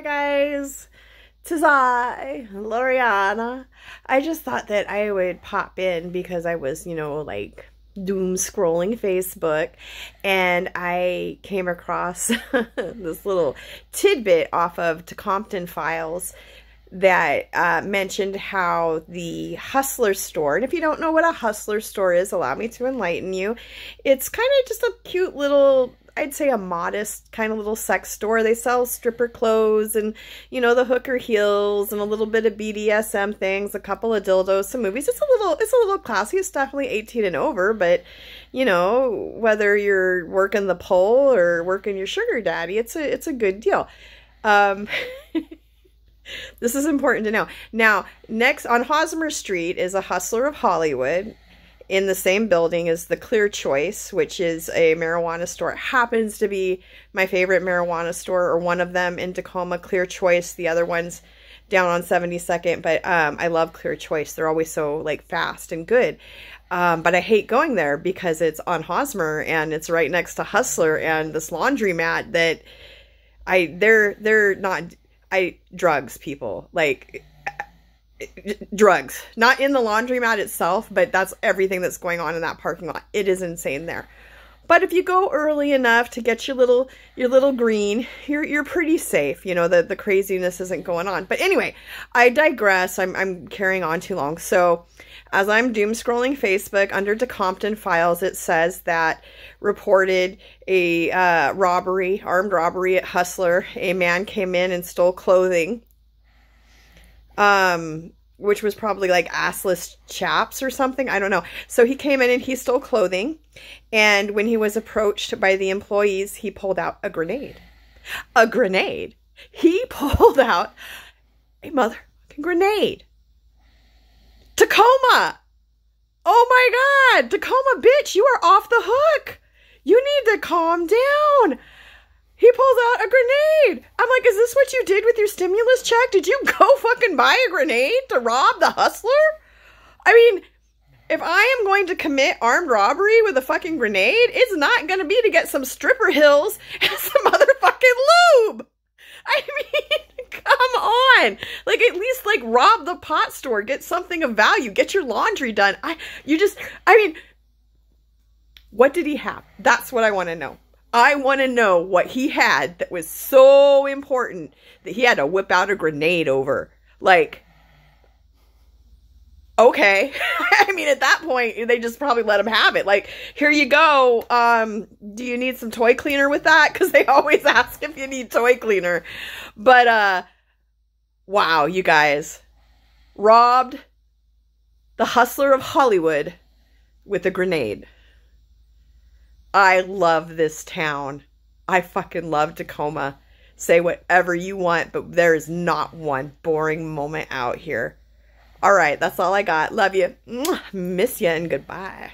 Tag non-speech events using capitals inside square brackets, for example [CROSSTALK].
Hi guys, tis I, Lorianna. I just thought that I would pop in because I was, you know, like doom scrolling Facebook and I came across [LAUGHS] this little tidbit off of Compton Files that uh, mentioned how the Hustler store, and if you don't know what a Hustler store is, allow me to enlighten you. It's kind of just a cute little I'd say a modest kind of little sex store. They sell stripper clothes and, you know, the hooker heels and a little bit of BDSM things, a couple of dildos, some movies. It's a little, it's a little classy. It's definitely 18 and over, but, you know, whether you're working the pole or working your sugar daddy, it's a, it's a good deal. Um, [LAUGHS] this is important to know. Now, next on Hosmer Street is a Hustler of Hollywood in the same building as the Clear Choice, which is a marijuana store. It happens to be my favorite marijuana store, or one of them in Tacoma, Clear Choice. The other one's down on 72nd, but um, I love Clear Choice. They're always so like fast and good. Um, but I hate going there because it's on Hosmer and it's right next to Hustler and this laundromat that I they're they're not I drugs people like drugs. Not in the laundromat itself, but that's everything that's going on in that parking lot. It is insane there. But if you go early enough to get your little your little green, you're you're pretty safe. You know, the, the craziness isn't going on. But anyway, I digress. I'm I'm carrying on too long. So as I'm doom scrolling Facebook under Compton files, it says that reported a uh, robbery, armed robbery at Hustler. A man came in and stole clothing um, which was probably like assless chaps or something. I don't know. So he came in and he stole clothing. And when he was approached by the employees, he pulled out a grenade. A grenade. He [LAUGHS] pulled out a motherfucking grenade. Tacoma. Oh my God. Tacoma, bitch, you are off the hook. You need to calm down. He pulls out a grenade. I'm like, is this what you did with your stimulus check? Did you go [LAUGHS] fucking buy a grenade to rob the hustler? I mean, if I am going to commit armed robbery with a fucking grenade, it's not going to be to get some stripper hills [LAUGHS] and some motherfucking lube. I [LAUGHS] mean, come on. Like at least like rob the pot store, get something of value, get your laundry done. I you just I mean what did he have? That's what I want to know. I want to know what he had that was so important that he had to whip out a grenade over. Like, okay. [LAUGHS] I mean, at that point, they just probably let him have it. Like, here you go. Um, do you need some toy cleaner with that? [LAUGHS] Because they always ask if you need toy cleaner. But, uh, wow, you guys. Robbed the hustler of Hollywood with a grenade. I love this town. I fucking love Tacoma. Say whatever you want, but there is not one boring moment out here. All right, that's all I got. Love you. Miss you and goodbye.